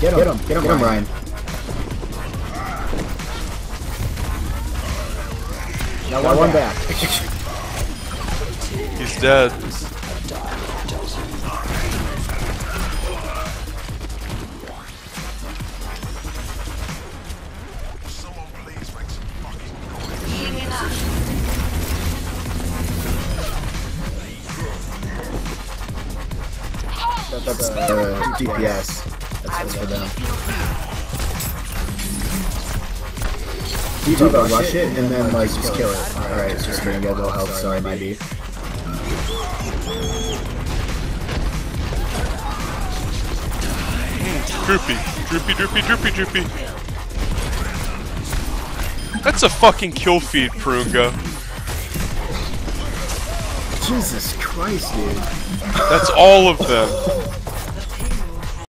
Get him, get him, get him, Get him, Ryan. Ryan. Now Got one one back. back. He's dead. That's uh, DPS. That's for them. You about rush it and then like just kill it. Alright, it's just gonna get low health, sorry, might be. Droopy. Droopy, droopy, droopy, droopy. That's a fucking kill feed, Purunga. Jesus Christ, dude. That's all of them.